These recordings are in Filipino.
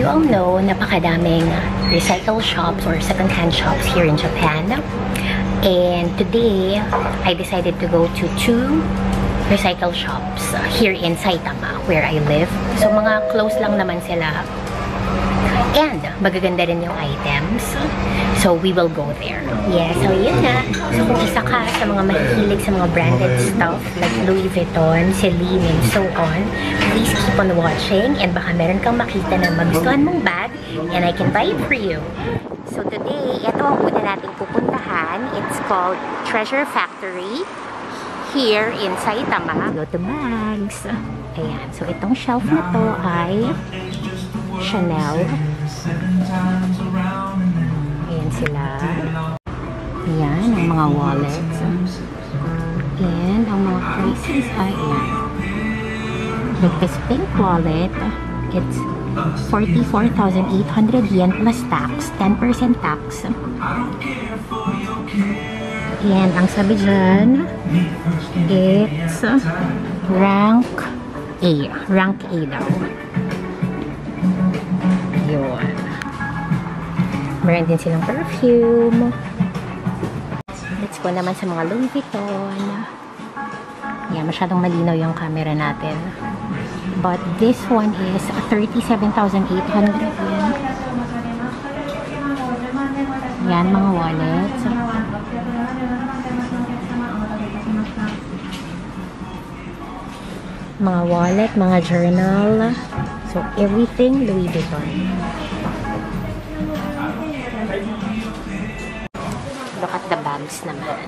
You all know, napakadaming recycle shops or second-hand shops here in Japan. And today, I decided to go to two recycle shops here in Saitama, where I live. So mga close lang naman sila. And magaganda rin yung items. So we will go there. Yeah, so yun na. So kung isa ka sa mga mahihilig sa mga branded stuff like Louis Vuitton, Celine, and so on, please keep on watching and baka meron kang makita na magustuhan mong bag and I can buy it for you. So today, ito ang una nating pupuntahan. It's called Treasure Factory here in Saitama. Go to bags. Ayan. So itong shelf na to ay Chanel. Sila. Ayan, ang mga wallets. And ang mga prices ay ayan. Like this pink wallet, it's 44,800 yen plus tax, 10% tax. And ang sabi dyan, it's rank A. Rank A daw. Yun. Meron din silang perfume. Let's go naman sa mga Louis Vuitton. Yeah, masyadong malinaw yung camera natin. But this one is 37,800 yen. Yan, mga wallets. Mga wallet, mga journal. So, everything Louis Vuitton. Look at the bags naman.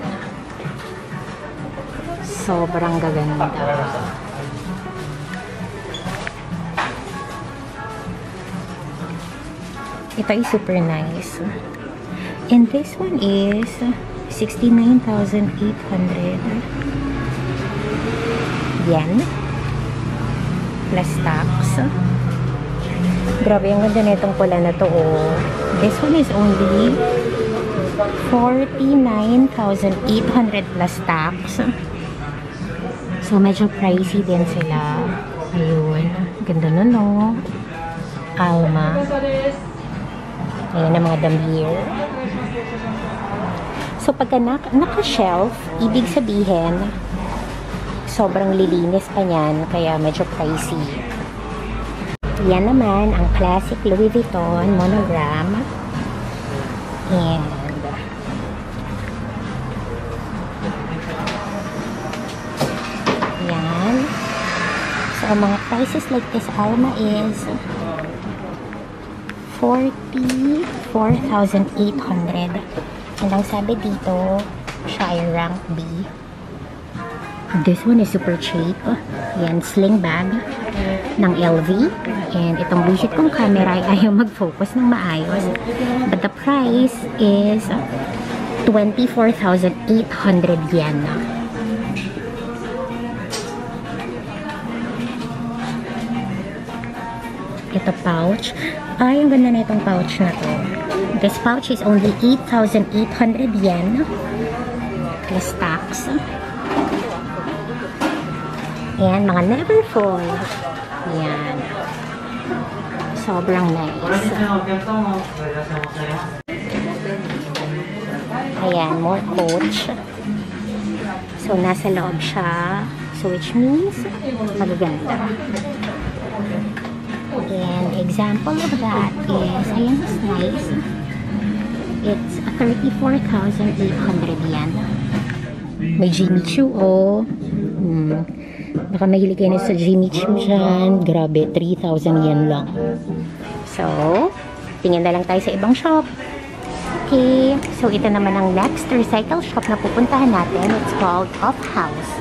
Sobrang gaganda. Ito ay super nice. And this one is 69,800 yen plus tax. Grabe, ang ganda na itong pula na to, oh. This one is only 49,800 plus tax. So, medyo pricey din sila. Ayun. Ganda na, no? Alma. Ayan ang mga dambier. So, pagka naka-shelf, ibig sabihin, sobrang lilinis pa niyan, kaya medyo pricey. Yan naman, ang classic Louis Vuitton monogram. And, So, ang mga prices like this Alma is 44,800. And ang sabi dito, siya rank B. This one is super cheap. Yan, sling bag ng LV. And itong visit kong camera ay ayaw mag-focus ng maayos. But the price is 24,800 yen. Ito pouch. Ay, ang ganda na itong pouch na to. This pouch is only 8,800 yen plus tax. Ayan, mga never fall. Ayan. Sobrang nice. Ayan, more coach. So, nasa loob siya. So, which means, magaganda. And example of that is, ayan, it's nice. It's 34,800 yen. May Jimmy Choo, oh. Hmm. Baka mahilig kayo sa Jimmy Choo dyan. Grabe, 3,000 yen lang. So, tingin na lang tayo sa ibang shop. Okay, so ito naman ang next recycle shop na pupuntahan natin. It's called Off House.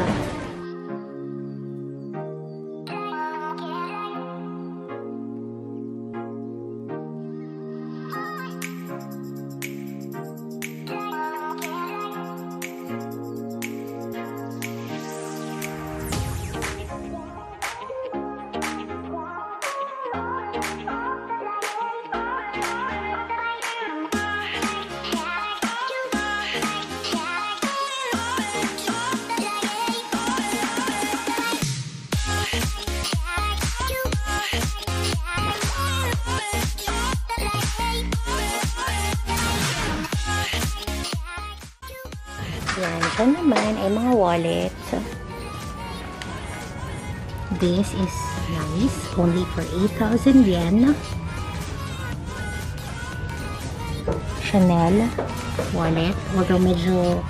Dyan naman ay mga wallets. This is nice. Only for 8,000 yen. Chanel wallet. Although medyo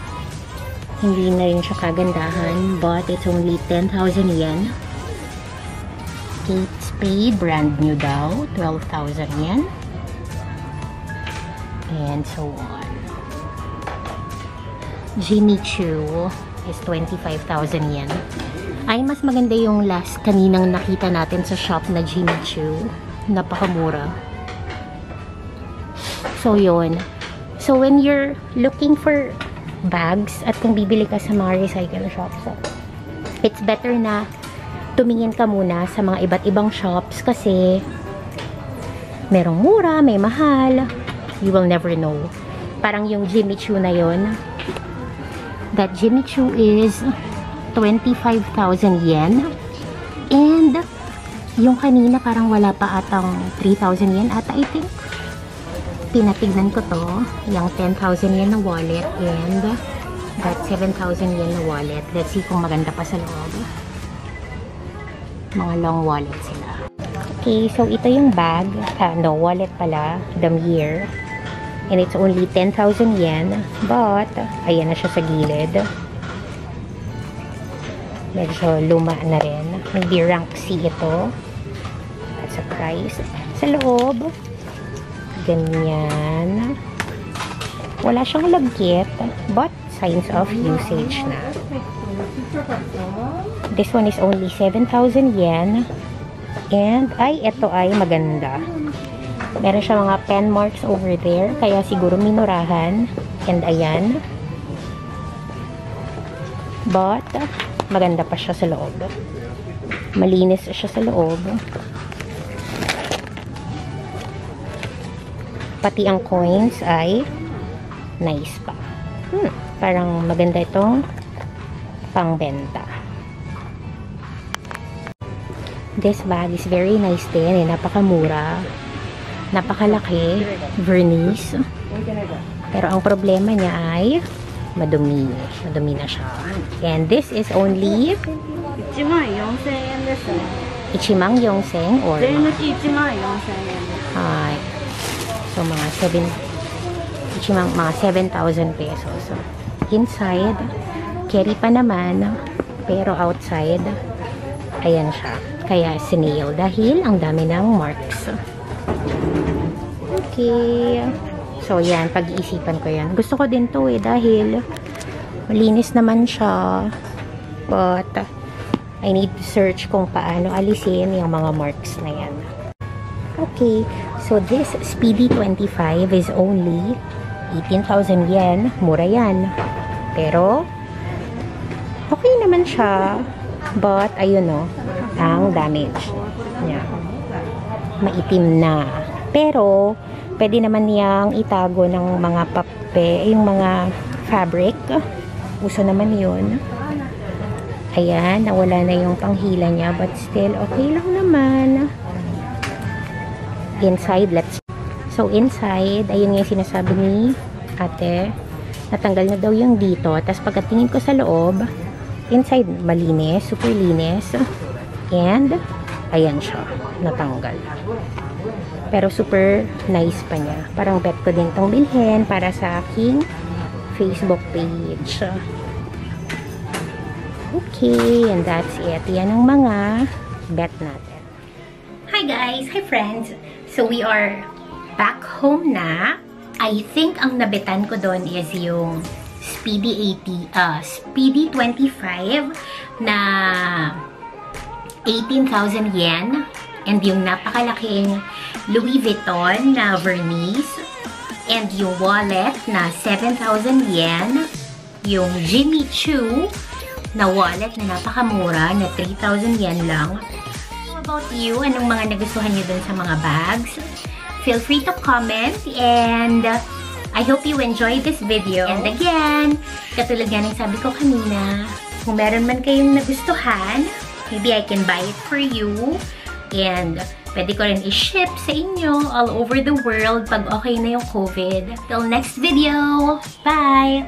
hindi na rin siya kagandahan. But it's only 10,000 yen. Kate Spade, brand new daw. 12,000 yen. And so on. Jimmy Choo is 25,000 yen. Ay, mas maganda yung last kaninang nakita natin sa shop na Jimmy Choo. Napakamura. So, yun. So, when you're looking for bags at kung bibili ka sa mga recycle shops, it's better na tumingin ka muna sa mga iba't ibang shops kasi merong mura, may mahal. You will never know. Parang yung Jimmy Choo na yon that Jimmy Choo is 25,000 yen. And, yung kanina parang wala pa atang 3,000 yen ata, I think. Tinatignan ko to, yung 10,000 yen na wallet and that 7,000 yen na wallet. Let's see kung maganda pa sa loob. Mga long wallet sila. Okay, so ito yung bag. Ah, no, wallet pala. Damier. And it's only 10,000 yen. But, ayan na siya sa gilid. Medyo luma na rin. Maybe rank C ito. That's a price. Sa loob, ganyan. Wala siyang lagkit, but signs of usage na. This one is only 7,000 yen. And, ay, ito ay maganda. Meron siya mga pen marks over there, kaya siguro minurahan. And ayan. But, maganda pa siya sa loob. Malinis siya sa loob. Pati ang coins ay nice pa. Hmm, parang maganda itong pangbenta. This bag is very nice din. Eh, napakamura. Napakalaki. Vernice. Pero ang problema niya ay madumi. Madumi na siya. And this is only... Ichimang yongsen yen desu. Ichimang yongsen or... Zenmuchi ichimang yongsen yen desu. Hi. So, mga 7... Ichimang, mga 7,000 pesos. So, inside, carry pa naman. Pero outside, ayan siya. Kaya sinail dahil ang dami ng marks. Okay. So, yan. Pag-iisipan ko yan. Gusto ko din to eh dahil malinis naman siya. But, I need to search kung paano alisin yung mga marks na yan. Okay. So, this Speedy 25 is only 18,000 yen. Mura yan. Pero, okay naman siya. But, ayun o, ang damage niya. Maitim na. Pero, pwede naman niyang itago ng mga pape, yung mga fabric. Uso naman yun. Ayan, nawala na yung panghila niya. But still, okay lang naman. Inside, let's... So, inside, ayun nga yung sinasabi ni ate. Natanggal na daw yung dito. Tapos, pagkatingin ko sa loob, inside, malinis. Super linis. And, ayan siya. Natanggal. Pero super nice pa niya. Parang bet ko din tong bilhin para sa aking Facebook page. Okay, and that's it. Yan ang mga bet natin. Hi guys! Hi friends! So we are back home na. I think ang nabitan ko doon is yung Speedy 80, uh, Speedy 25 na 18,000 yen. And yung napakalaking Louis Vuitton na vernice. And yung wallet na 7,000 yen. Yung Jimmy Choo na wallet na napakamura na 3,000 yen lang. How about you? Anong mga nagustuhan niyo dun sa mga bags? Feel free to comment and I hope you enjoyed this video. And again, katulad nga ng sabi ko kanina, kung meron man kayong nagustuhan, maybe I can buy it for you. And pwede ko rin i-ship sa inyo all over the world pag okay na yung COVID. Till next video! Bye!